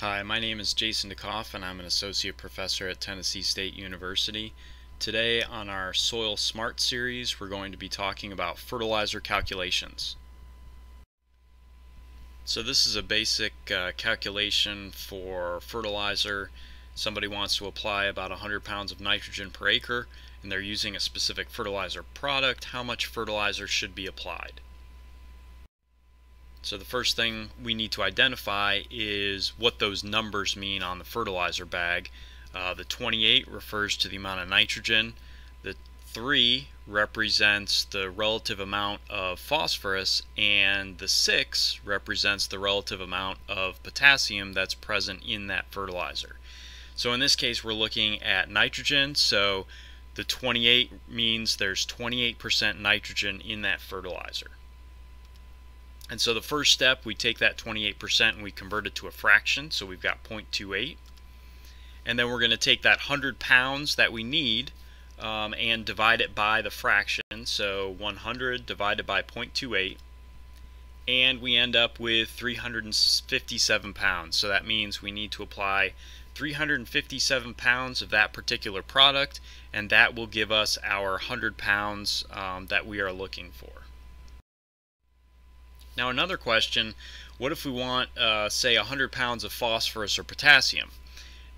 Hi, my name is Jason DeKoff and I'm an associate professor at Tennessee State University. Today on our Soil Smart series we're going to be talking about fertilizer calculations. So this is a basic uh, calculation for fertilizer. Somebody wants to apply about 100 pounds of nitrogen per acre and they're using a specific fertilizer product. How much fertilizer should be applied? So the first thing we need to identify is what those numbers mean on the fertilizer bag. Uh, the 28 refers to the amount of nitrogen. The 3 represents the relative amount of phosphorus and the 6 represents the relative amount of potassium that's present in that fertilizer. So in this case we're looking at nitrogen so the 28 means there's 28% nitrogen in that fertilizer. And so the first step, we take that 28% and we convert it to a fraction, so we've got 0.28. And then we're going to take that 100 pounds that we need um, and divide it by the fraction, so 100 divided by 0.28. And we end up with 357 pounds. So that means we need to apply 357 pounds of that particular product, and that will give us our 100 pounds um, that we are looking for. Now another question, what if we want, uh, say, 100 pounds of phosphorus or potassium?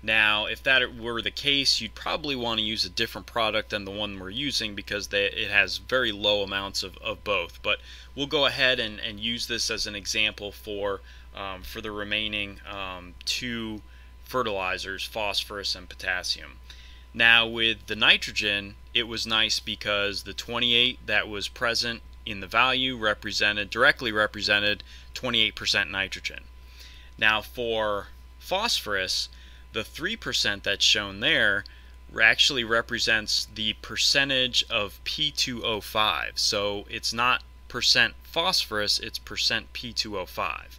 Now, if that were the case, you'd probably want to use a different product than the one we're using because they, it has very low amounts of, of both. But we'll go ahead and, and use this as an example for, um, for the remaining um, two fertilizers, phosphorus and potassium. Now with the nitrogen, it was nice because the 28 that was present in the value represented directly represented 28% nitrogen. Now for phosphorus, the 3% that's shown there actually represents the percentage of P2O5. So it's not percent phosphorus, it's percent P2O5.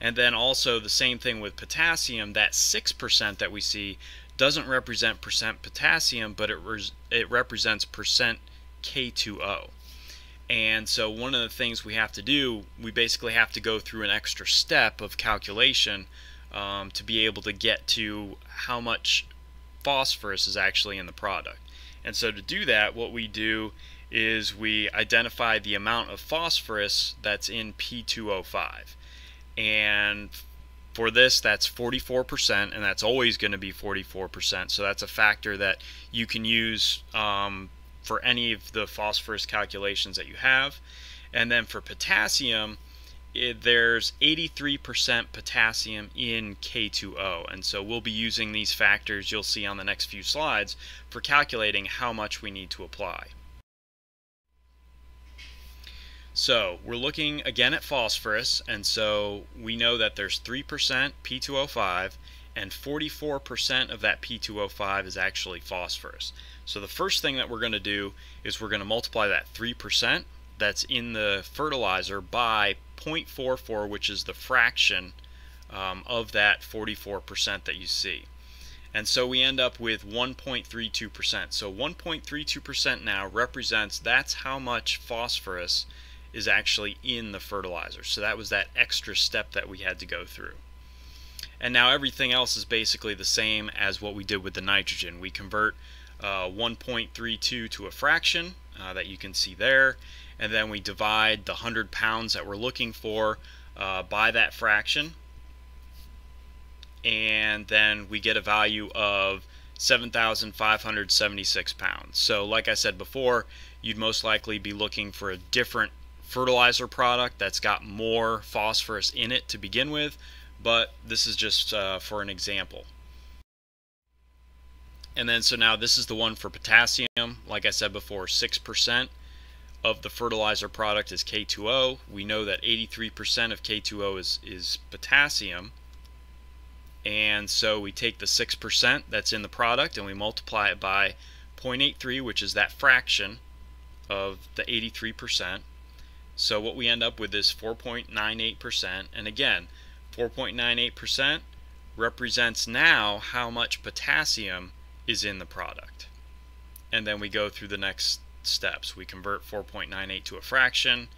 And then also the same thing with potassium, that 6% that we see doesn't represent percent potassium, but it, it represents percent K2O. And so one of the things we have to do, we basically have to go through an extra step of calculation um, to be able to get to how much phosphorus is actually in the product. And so to do that, what we do is we identify the amount of phosphorus that's in P2O5. And for this, that's 44%, and that's always going to be 44%. So that's a factor that you can use um, for any of the phosphorus calculations that you have. And then for potassium, it, there's 83% potassium in K2O. And so we'll be using these factors you'll see on the next few slides for calculating how much we need to apply. So we're looking again at phosphorus, and so we know that there's 3% P2O5, and 44% of that P2O5 is actually phosphorus. So the first thing that we're going to do is we're going to multiply that 3% that's in the fertilizer by 0.44, which is the fraction um, of that 44% that you see. And so we end up with 1.32%. So 1.32% now represents that's how much phosphorus is actually in the fertilizer. So that was that extra step that we had to go through. And now everything else is basically the same as what we did with the nitrogen. We convert uh, 1.32 to a fraction uh, that you can see there, and then we divide the 100 pounds that we're looking for uh, by that fraction, and then we get a value of 7,576 pounds. So like I said before, you'd most likely be looking for a different fertilizer product that's got more phosphorus in it to begin with, but this is just uh, for an example. And then so now this is the one for potassium. Like I said before, 6% of the fertilizer product is K2O. We know that 83% of K2O is, is potassium. And so we take the 6% that's in the product and we multiply it by 0.83, which is that fraction of the 83%. So what we end up with is 4.98%. And again, 4.98% represents now how much potassium is in the product. And then we go through the next steps. We convert 4.98 to a fraction.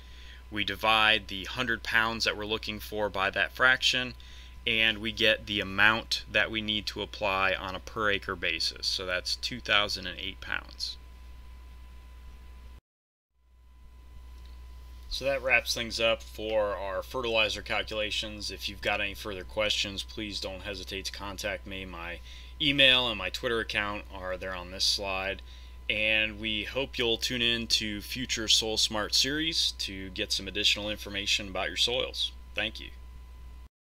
We divide the 100 pounds that we're looking for by that fraction. and we get the amount that we need to apply on a per acre basis. So that's 2,008 pounds. So that wraps things up for our fertilizer calculations. If you've got any further questions, please don't hesitate to contact me. My email and my Twitter account are there on this slide. And we hope you'll tune in to future Soil Smart series to get some additional information about your soils. Thank you.